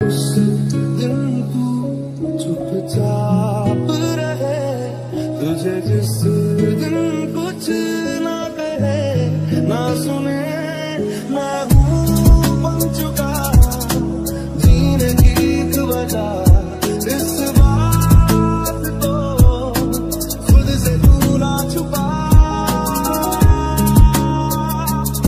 उस दिन तू चुपचाप रहे तुझे जिस दिन कुछ ना कहे ना सुने